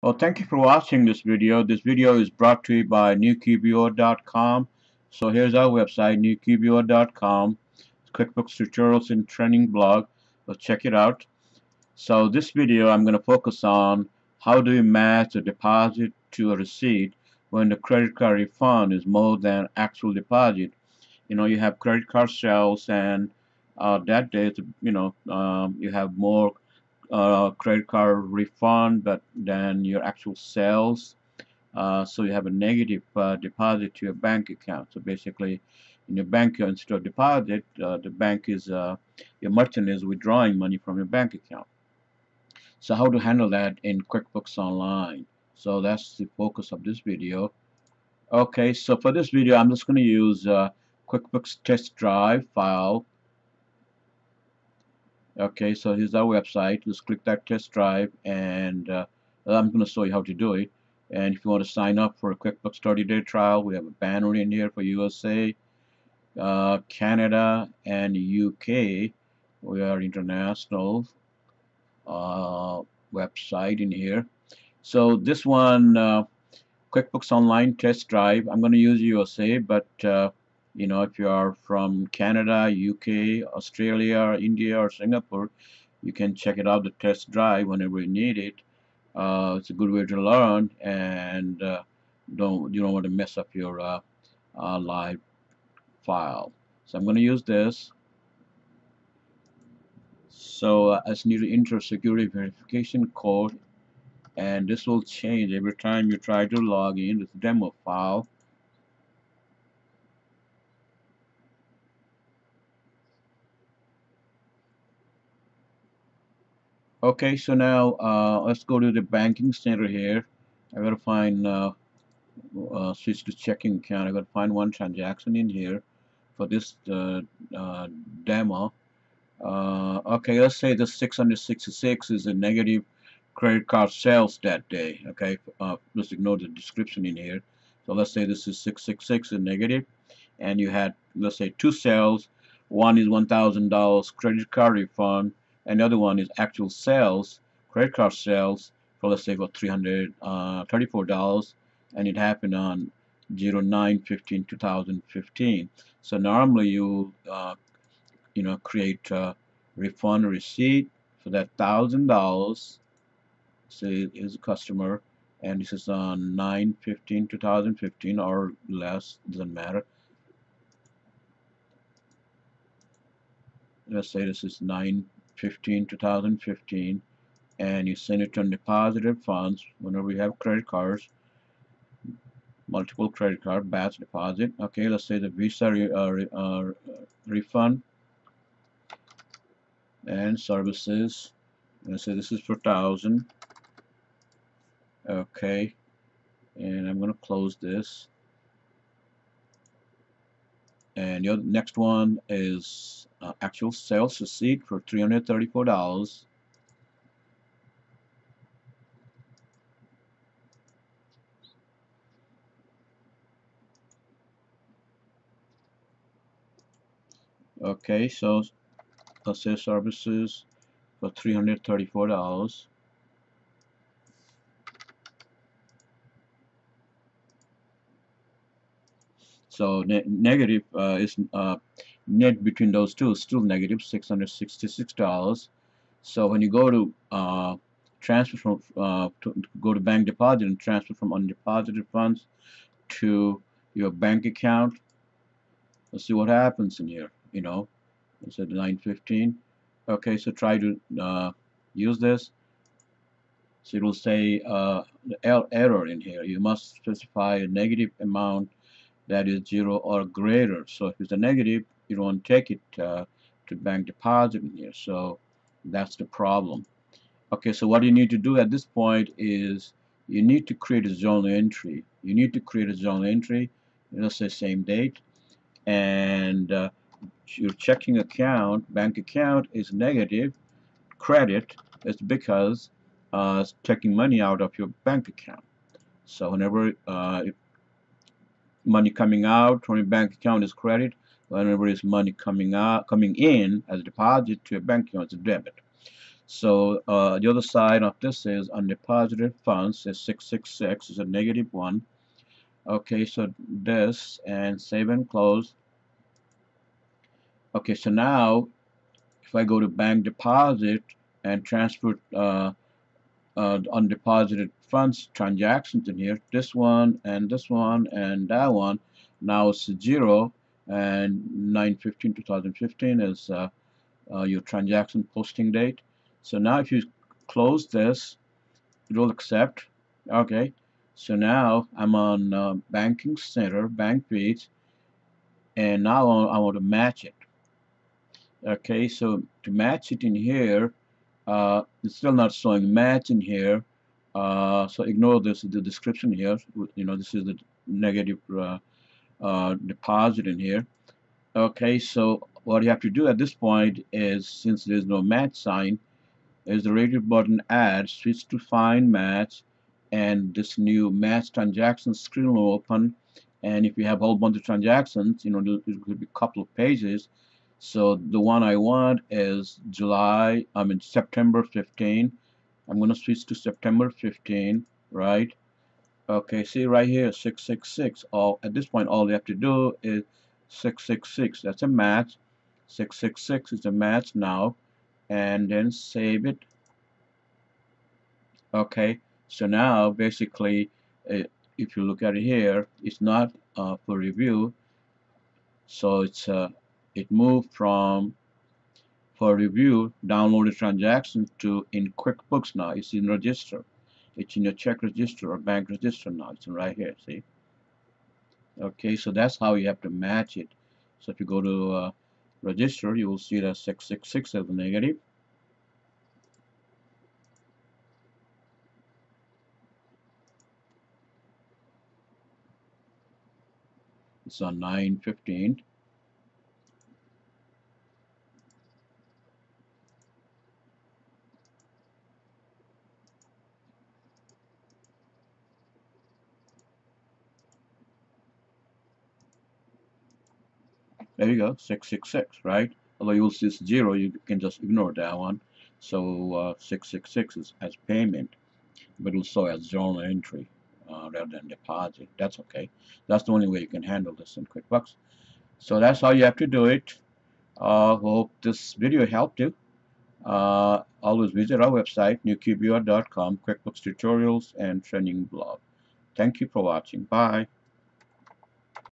Well, thank you for watching this video. This video is brought to you by newqbo.com. So here's our website, newqbo.com. QuickBooks tutorials and training blog. So check it out. So this video, I'm going to focus on how do you match a deposit to a receipt when the credit card refund is more than actual deposit. You know, you have credit card sales and uh, that day, you know, um, you have more uh, credit card refund but then your actual sales uh, so you have a negative uh, deposit to your bank account. So basically in your bank account instead of deposit uh, the bank is uh, your merchant is withdrawing money from your bank account. So how to handle that in QuickBooks Online? So that's the focus of this video. Okay so for this video I'm just going to use uh, QuickBooks test drive file okay so here's our website. Just click that test drive and uh, I'm going to show you how to do it. And if you want to sign up for a QuickBooks 30-day trial we have a banner in here for USA uh, Canada and UK we are international uh, website in here. So this one uh, QuickBooks Online test drive I'm going to use USA but uh, you know if you are from Canada UK Australia India or Singapore you can check it out the test drive whenever you need it. Uh, it's a good way to learn and uh, don't you don't want to mess up your uh, uh live file. So I'm going to use this. So uh, I just need to enter security verification code and this will change every time you try to log in this demo file okay so now uh, let's go to the banking center here. I gotta find uh, uh, switch to checking account. I gotta find one transaction in here for this uh, uh, demo. Uh, okay let's say the 666 is a negative credit card sales that day okay? Let's ignore the description in here. So let's say this is 666 is negative and you had let's say two sales. One is $1,000 credit card refund Another one is actual sales, credit card sales for let's say for $334 uh, and it happened on 09-15-2015. so normally you uh, you know create a refund receipt for that thousand dollars say is a customer and this is on 9 2015 or less doesn't matter let's say this is 9 15 2015 and you send it on deposited funds whenever you have credit cards multiple credit card batch deposit okay let's say the visa re, uh, re, uh, refund and services let's say this is for thousand okay and I'm gonna close this. And your next one is uh, actual sales receipt for $334 okay so let's say services for $334 So ne negative uh, is uh, net between those two is still negative $666. So when you go to uh, transfer from uh, to go to bank deposit and transfer from undeposited funds to your bank account, let's see what happens in here. You know, it's at 915. Okay, so try to uh, use this. So it will say uh, error in here. You must specify a negative amount that is zero or greater so if it's a negative you don't take it uh, to bank deposit in here so that's the problem. Okay so what you need to do at this point is you need to create a journal entry. You need to create a journal entry let's say same date and uh, your checking account bank account is negative credit is because uh, it's taking money out of your bank account. So whenever uh, money coming out from your bank account is credit whenever it's money coming out coming in as a deposit to a bank account it's a debit So uh, the other side of this is undeposited funds is 666 is a negative one. Okay, so this and save and close. Okay, so now if I go to bank deposit and transfer uh, uh, undeposited funds transactions in here, this one and this one and that one, now it's zero and 915 2015 is uh, uh, your transaction posting date. So now if you close this it will accept. Okay. So now I'm on uh, banking center bank page and now I want to match it. Okay. So to match it in here uh, it's still not showing match in here. Uh, so ignore this the description here. You know this is the negative uh, deposit in here. Okay so what you have to do at this point is since there's no match sign is the radio button add switch to find match and this new match transaction screen will open. And if you have a whole bunch of transactions you know it could be a couple of pages. So the one I want is July I mean September 15 I'm gonna switch to September 15 right okay see right here 666 all at this point all you have to do is 666 that's a match. 666 is a match now. And then save it. Okay so now basically uh, if you look at it here it's not uh, for review. So it's uh, it moved from for review downloaded transaction to in QuickBooks now. It's in register it's in your check register or bank register now. It's right here see? Okay so that's how you have to match it. So if you go to uh, register you will see that 666 as a negative. It's on 915 there you go 666 right? Although you'll see it's zero you can just ignore that one. So uh, 666 is as payment but it'll as journal entry uh, rather than deposit. That's okay. That's the only way you can handle this in QuickBooks. So that's how you have to do it. Uh, hope this video helped you. Uh, always visit our website newqbo.com QuickBooks tutorials and training blog. Thank you for watching. Bye